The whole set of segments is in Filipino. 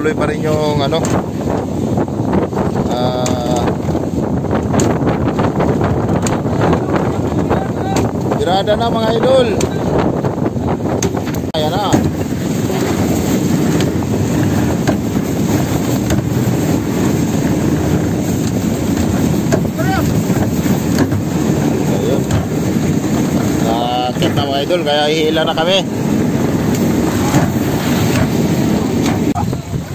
tuloy pa rin yung ano. Ah. Tirada na mga idol. Ayan na. Nakakit na mga idol. Kaya ihila na kami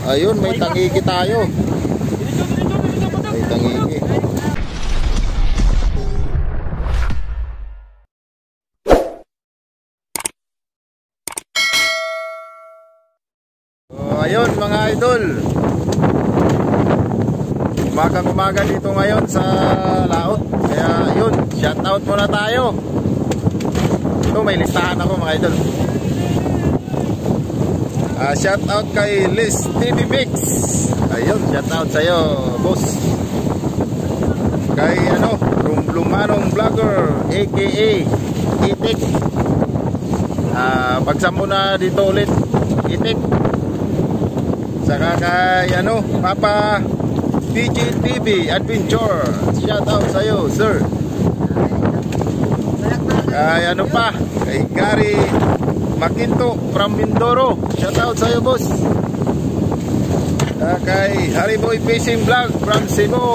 ayun may tangigi tayo may tangigi So, ayun mga idol. Umagang umaga dito ngayon sa laot. Kaya ayun, shout out muna tayo. Ito may listahan ako mga idol. Ah, shout out kay Liz TV Mix. Ayun, shout out sa iyo, boss. Kay ano, Rumlumanong Vlogger aka Itik. Ah, pagsamo na dito ulit. Itik. Saka kay ano, Papa PGTV Adventure. Shout out sa iyo, sir. Kay ano pa? Kay Gary Makinto from Mindoro. Shout out sa iyo, boss. Saka kay Hariboy Fishing Vlog from Cebu.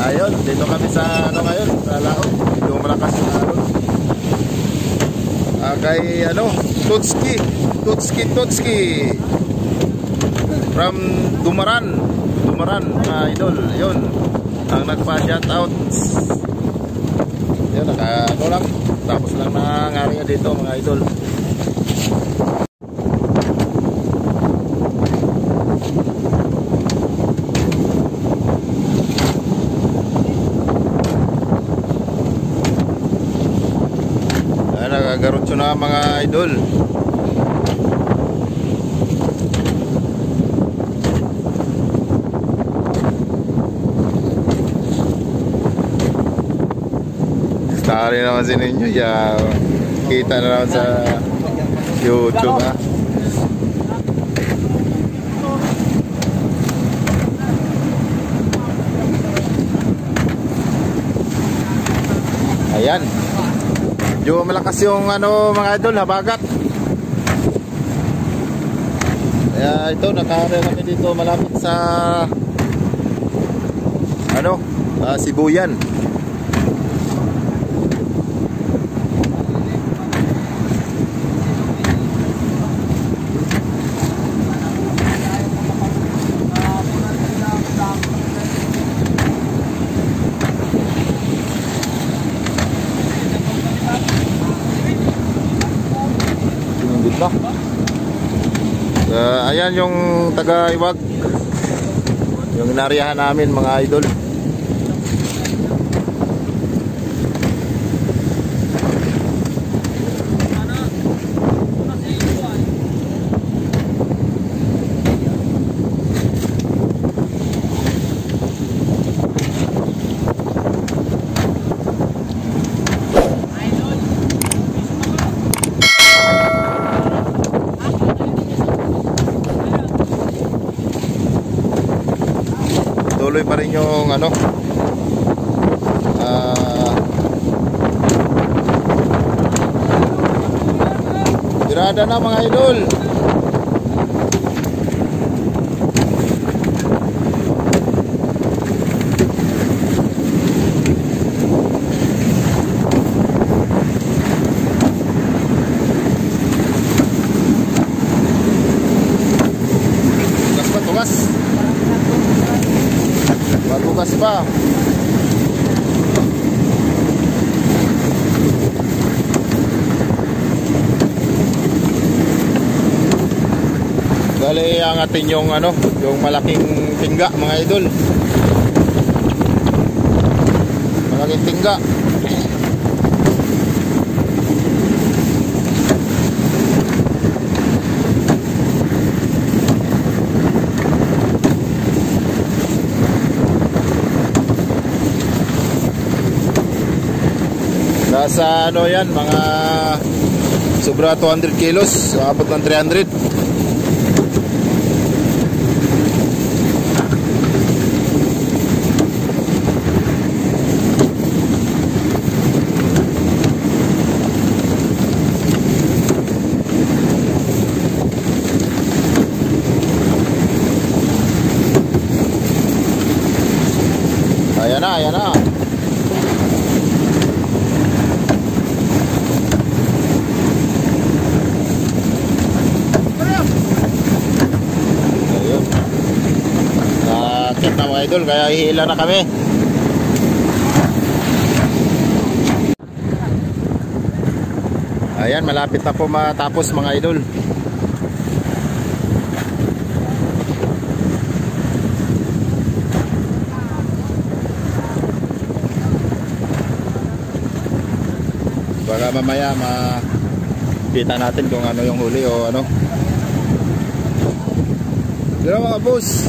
Ayun, dito kami sa ano ngayon, sa Lao. Dito malakas yung araw. Ah, kay ano, Tutski. Tutski Tutski from Dumaran Dumaran mga idol yun ang nagpa-shoutout yun naka ano lang. Tapos lang nangyari nga dito mga idol. Nagagarotso na mga idol Sorry naman si ninyo ya. Kita na naman sa YouTube ha. Ayan. Medyo malakas yung ano mga idol habagat. Kaya ito nakahari kami dito malapit sa ano, uh, Sibuyan. Sinunggit ba? Yung taga-iwag. Yung inariyahan namin mga idol. Tuloy pa rin yung ano ah Tirada na mga idol. Pa. Bali, angatin yung ano, yung malaking tingga mga idol. Malaking tingga. Nasa ano yan, mga sobra 200 kilos, abot ng 300. Ayan na, ayan na. Idol, kaya ihila na kami. Ayan, malapit na po matapos mga idol. Baka mamaya makita natin kung ano yung huli o ano. Dito mga boss.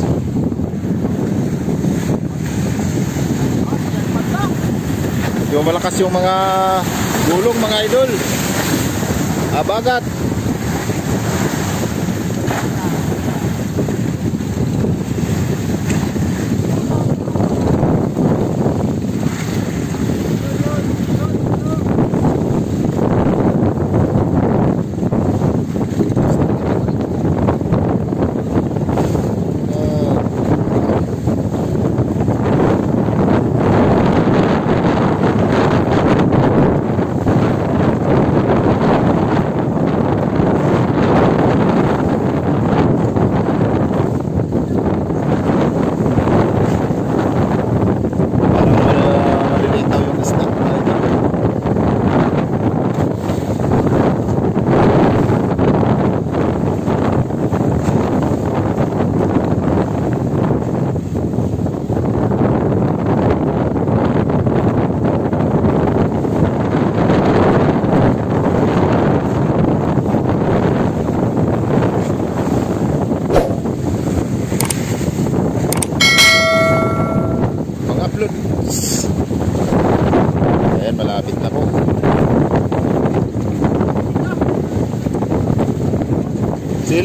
Medyo malakas yung mga gulong mga idol. Abagat.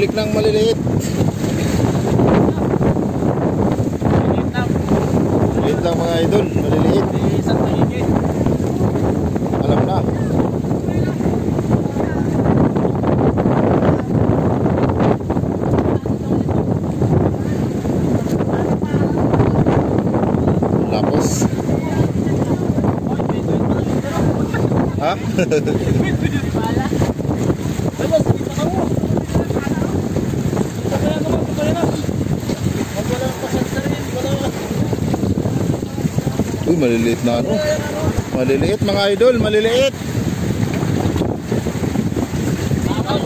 Silik ng maliliit. Maliliit lang mga idol, maliliit. Alam na. Tapos. Ha? Uy, maliliit na ano. Maliliit mga idol, maliliit.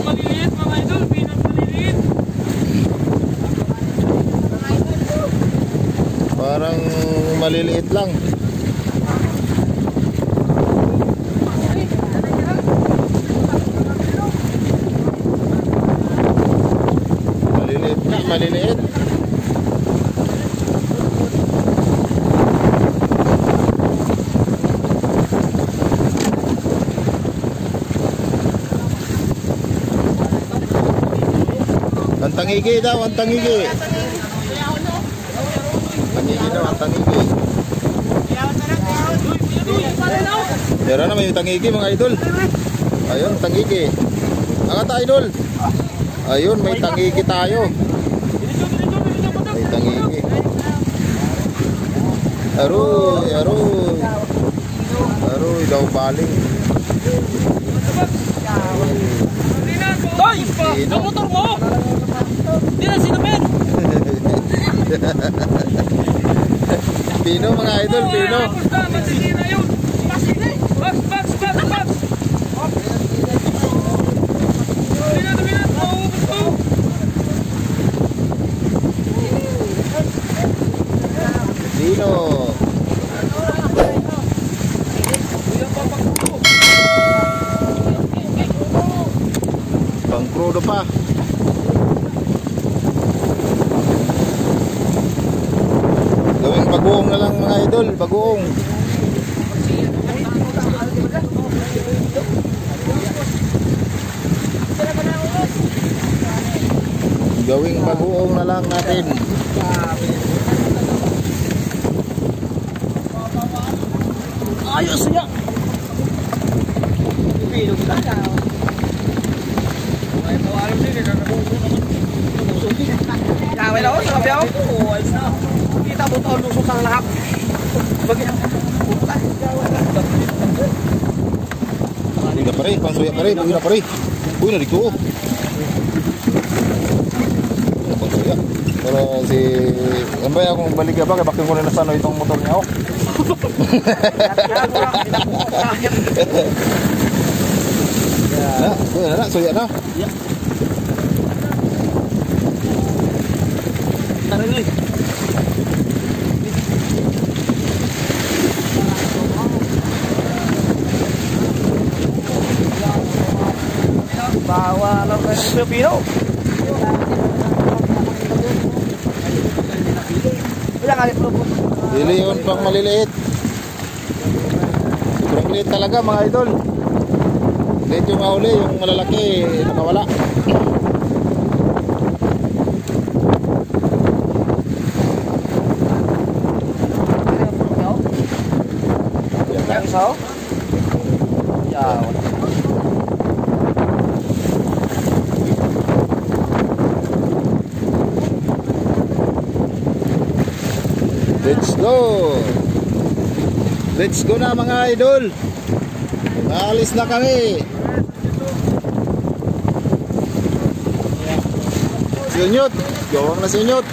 Maliliit mga idol, pinagmaliliit. Parang maliliit lang. Maliliit na, maliliit. Ang tangigi daw, ang tangigi. Tangigi daw, ang tangigi. Meron na may tangigi mga idol. Ayun, tangigi. Angat idol. Ayun, may tangigi tayo. May tangigi. Aroy, aroy. Aroy, daw baling. Toy! Ang motor mo! Hindi na sinamin! Pino mga idol, pino. Tapos na, yun! Box, box, box, box! Dali na, dali na! Maubos ko! Pino. Pang crudo pa. Gawing bagoong na lang mga idol, bagoong. Gawing bagoong na lang natin. Ayos niya! Kawin ako sa kabiyaw. Oo, ayos na. Kita mo taon susang lahap. Na pare, pangsuya pare, uy na pare. Uy na dito. Pangsuya. Pero si... Ano ba akong balik ba? Kaya bakit ko na nasano itong motor niya oh. ako? Na, uy na na, suya na. Tara nyo Bawa lang kayo ng Pilipino. Dili yun pang maliliit. Sobrang liit talaga mga idol. Liit yung mahuli, yung malalaki nakawala. Yang sao? Ya. Let's go! Let's go na mga idol! Naalis na kami! Sinyot! Gawang na sinyot!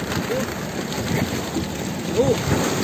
Oh!